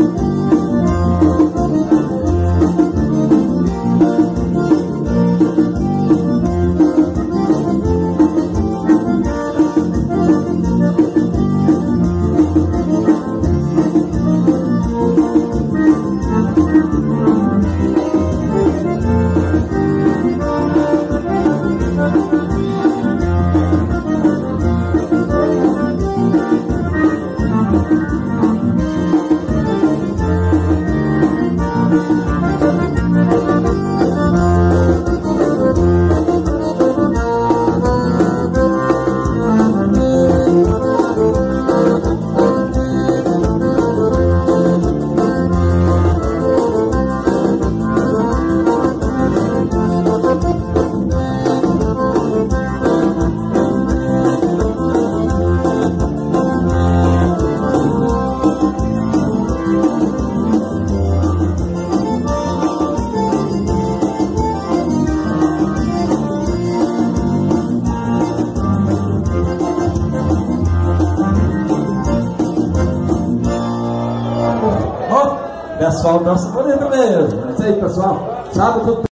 Ooh. Pessoal dança bonito mesmo. É isso aí, pessoal. Sábado